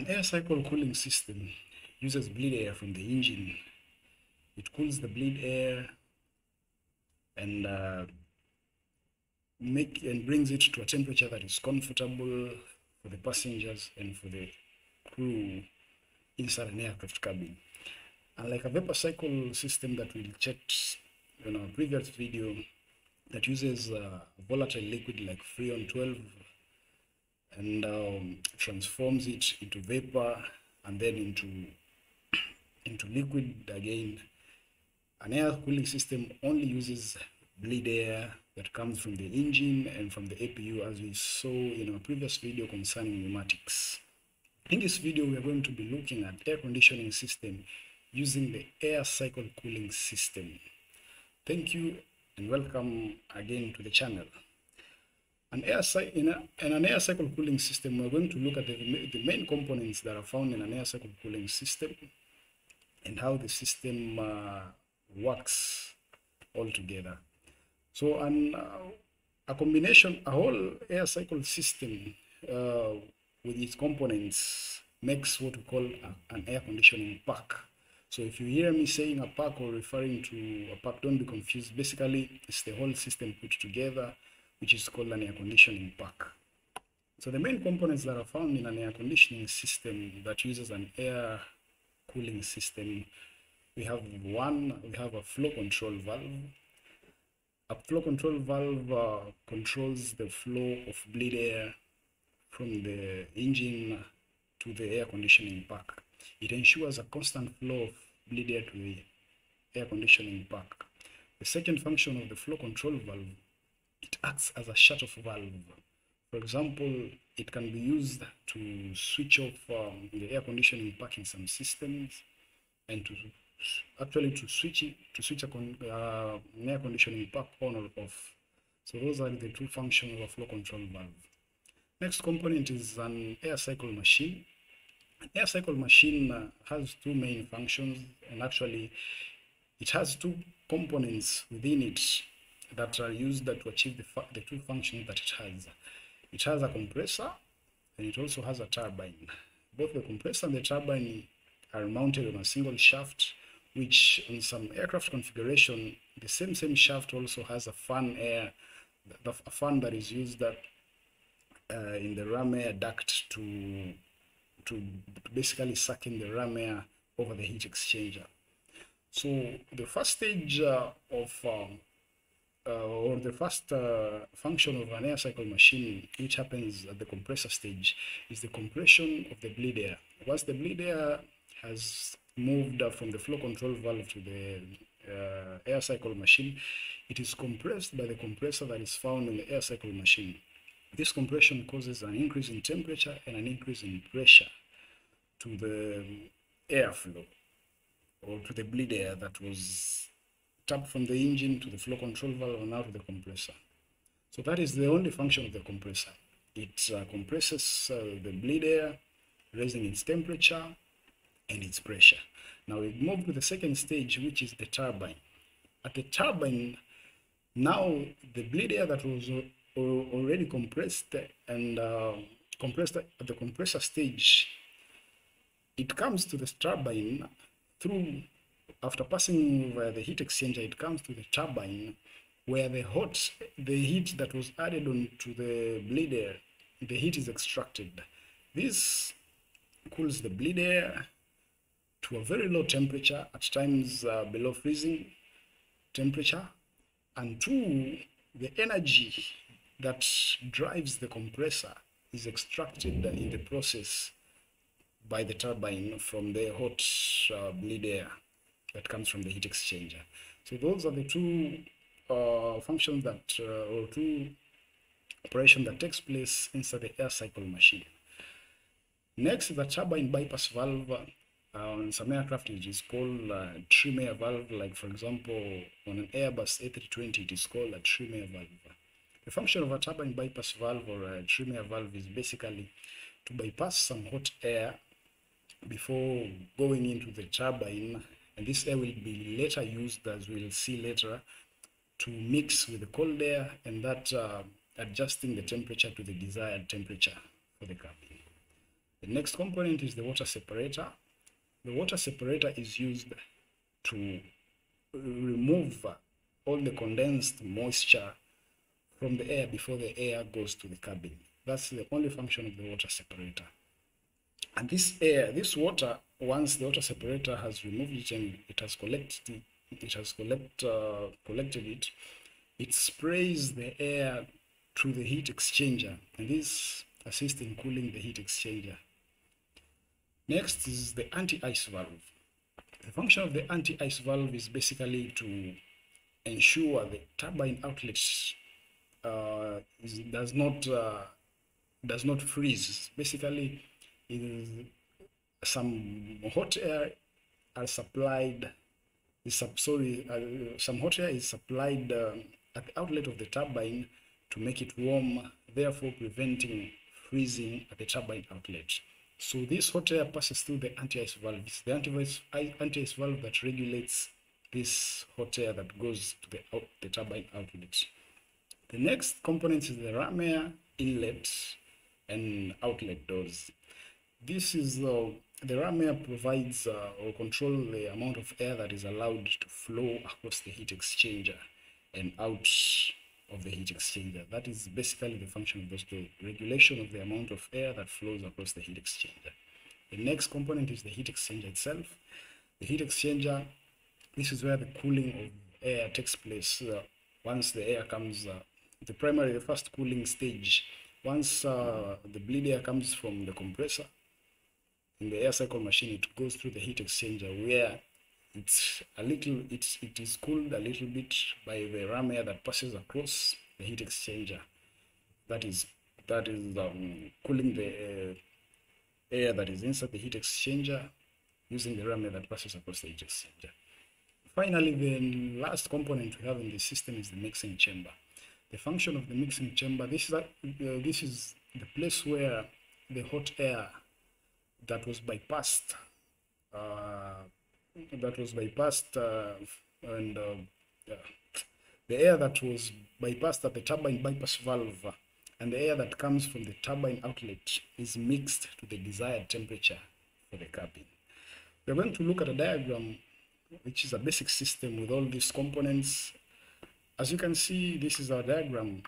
An air cycle cooling system uses bleed air from the engine. It cools the bleed air and uh, make and brings it to a temperature that is comfortable for the passengers and for the crew inside an aircraft cabin. Unlike a vapor cycle system that we checked in our previous video that uses uh, volatile liquid like Freon 12 and um, transforms it into vapor and then into into liquid again. An air cooling system only uses bleed air that comes from the engine and from the APU as we saw in our previous video concerning pneumatics. In this video, we are going to be looking at air conditioning system using the air cycle cooling system. Thank you and welcome again to the channel. An air in, in, an air cycle cooling system, we're going to look at the, the, main components that are found in an air cycle cooling system and how the system uh, works all together. So, an, uh, a combination, a whole air cycle system uh, with its components makes what we call a, an air conditioning pack. So if you hear me saying a pack or referring to a pack, don't be confused. Basically, it's the whole system put together, which is called an air conditioning pack. So the main components that are found in an air conditioning system that uses an air cooling system, we have one, we have a flow control valve. A flow control valve uh, controls the flow of bleed air from the engine to the air conditioning pack. It ensures a constant flow of bleed air to the air conditioning pack. The second function of the flow control valve, it acts as a shut-off valve. For example, it can be used to switch off um, the air conditioning pack in some systems and to actually to switch it to switch a con, uh, air conditioning pack on or off. So those are the two functions of a flow control valve. Next component is an air cycle machine. An air cycle machine uh, has two main functions and actually it has two components within it that are used to achieve the, the two functions that it has. It has a compressor and it also has a turbine. Both the compressor and the turbine are mounted on a single shaft which in some aircraft configuration the same same shaft also has a fan air a fan that is used that uh, in the ram air duct to to basically suck in the ram air over the heat exchanger. So the first stage uh, of um, uh, or the first uh, function of an air cycle machine, which happens at the compressor stage, is the compression of the bleed air. Once the bleed air has moved from the flow control valve to the uh, air cycle machine, it is compressed by the compressor that is found in the air cycle machine. This compression causes an increase in temperature and an increase in pressure to the airflow or to the bleed air that was tapped from the engine to the flow control valve and now to the compressor. So that is the only function of the compressor. It uh, compresses uh, the bleed air, raising its temperature and its pressure. Now we move to the second stage, which is the turbine. At the turbine, now the bleed air that was already compressed and uh, compressed at the compressor stage it comes to the turbine through after passing via the heat exchanger it comes to the turbine where the hot the heat that was added on to the bleed air the heat is extracted. This cools the bleed air to a very low temperature at times uh, below freezing temperature and two the energy that drives the compressor is extracted in the process by the turbine from the hot uh, bleed air that comes from the heat exchanger. So those are the two uh, functions that, uh, or two operation that takes place inside the air cycle machine. Next, the turbine bypass valve. Uh, on some aircraft, it is called trim air valve. Like for example, on an Airbus A320, it is called a trim air valve. The function of a turbine bypass valve or a trim air valve is basically to bypass some hot air before going into the turbine and this air will be later used as we'll see later to mix with the cold air and that uh, adjusting the temperature to the desired temperature for the cabin. The next component is the water separator. The water separator is used to remove all the condensed moisture from the air before the air goes to the cabin. That's the only function of the water separator. And this air, this water, once the water separator has removed it and it has collected it has collect, uh, collected it, it sprays the air through the heat exchanger, and this assists in cooling the heat exchanger. Next is the anti-ice valve. The function of the anti-ice valve is basically to ensure the turbine outlet uh, does not uh, does not freeze. Basically, is some hot air are supplied. Is sub, sorry, uh, some hot air is supplied uh, at the outlet of the turbine to make it warm, therefore preventing freezing at the turbine outlet. So this hot air passes through the anti-ice valve. It's the anti-ice, anti-ice valve that regulates this hot air that goes to the, out, the turbine outlet. The next component is the ram air inlet and outlet doors. This is uh, the ram air provides uh, or control the amount of air that is allowed to flow across the heat exchanger and out of the heat exchanger. That is basically the function of those two, regulation of the amount of air that flows across the heat exchanger. The next component is the heat exchanger itself. The heat exchanger, this is where the cooling of air takes place uh, once the air comes, uh, the primary, the first cooling stage, once uh, the bleed air comes from the compressor in the air cycle machine, it goes through the heat exchanger where it's a little it's it is cooled a little bit by the ram air that passes across the heat exchanger. That is that is um, cooling the uh, air that is inside the heat exchanger using the ram air that passes across the heat exchanger. Finally the last component we have in the system is the mixing chamber. The function of the mixing chamber this is uh, this is the place where the hot air that was bypassed uh, that was bypassed uh, and uh, the air that was bypassed at the turbine bypass valve and the air that comes from the turbine outlet is mixed to the desired temperature for the cabin. We're going to look at a diagram which is a basic system with all these components. As you can see, this is our diagram.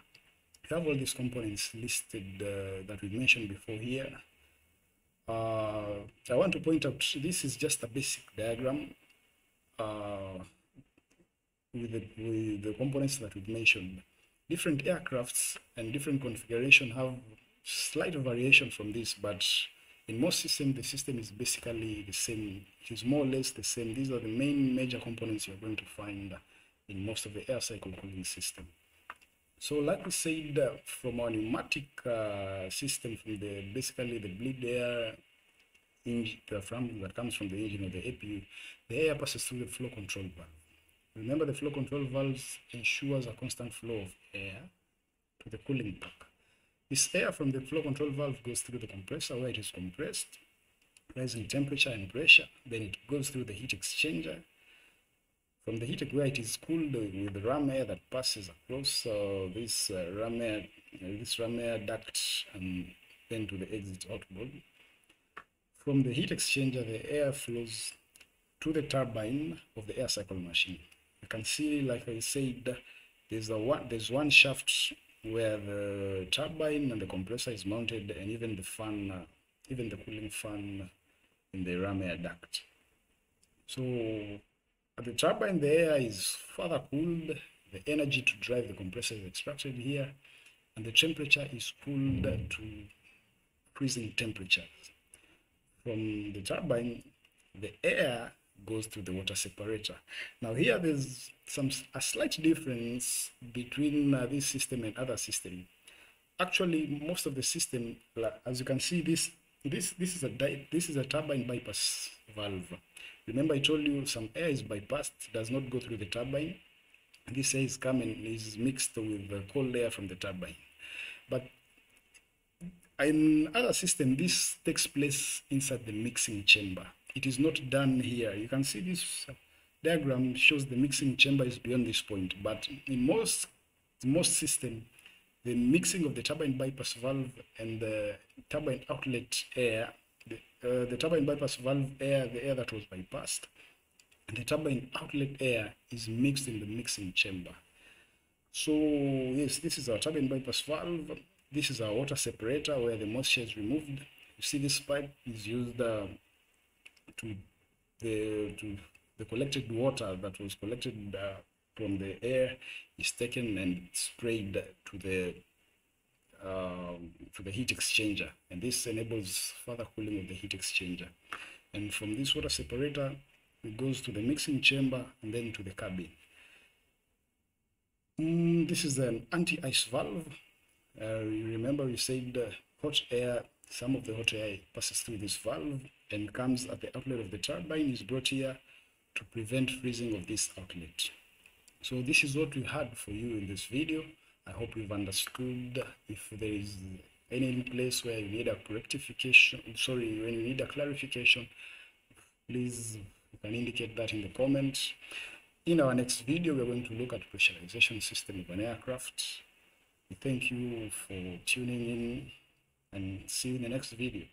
We have all these components listed uh, that we mentioned before here. I want to point out this is just a basic diagram uh, with, the, with the components that we've mentioned. Different aircrafts and different configuration have slight variation from this, but in most systems, the system is basically the same. It is more or less the same. These are the main major components you're going to find in most of the air cycle cooling system. So like we said, uh, from our pneumatic uh, system, from the basically the bleed air from that comes from the engine or the APU, the air passes through the flow control valve. Remember, the flow control valves ensures a constant flow of air to the cooling pack. This air from the flow control valve goes through the compressor where it is compressed, rising temperature and pressure. Then it goes through the heat exchanger from the heat where it is cooled with ram air that passes across uh, this uh, ram air, uh, this ram air duct and then to the exit outboard. From the heat exchanger, the air flows to the turbine of the air cycle machine. You can see, like I said, there's a one there's one shaft where the turbine and the compressor is mounted, and even the fan, uh, even the cooling fan in the ram air duct. So at the turbine, the air is further cooled. The energy to drive the compressor is extracted here, and the temperature is cooled to freezing temperatures. From the turbine, the air goes to the water separator. Now here there's some a slight difference between uh, this system and other system. Actually, most of the system, as you can see, this this this is a this is a turbine bypass valve. Remember I told you some air is bypassed, does not go through the turbine. This air is coming, is mixed with the cold air from the turbine. But in other system, this takes place inside the mixing chamber. It is not done here. You can see this diagram shows the mixing chamber is beyond this point. But in most, most system, the mixing of the turbine bypass valve and the turbine outlet air the, uh, the turbine bypass valve air, the air that was bypassed, and the turbine outlet air is mixed in the mixing chamber. So yes, this is our turbine bypass valve. This is our water separator where the moisture is removed. You see this pipe is used uh, to the to the collected water that was collected uh, from the air is taken and sprayed to the um, to the heat exchanger. And this enables further cooling of the heat exchanger. And from this water separator it goes to the mixing chamber and then to the cabin. Mm, this is an anti-ice valve. uh, you remember we said uh, hot air some of the hot air passes through this valve and comes at the outlet of the turbine is brought here to prevent freezing of this outlet so this is what we had for you in this video I hope you've understood if there is any place where you need a rectification, sorry, when you need a clarification, please you can indicate that in the comments. In our next video, we're going to look at pressurization system of an aircraft. Thank you for tuning in and see you in the next video.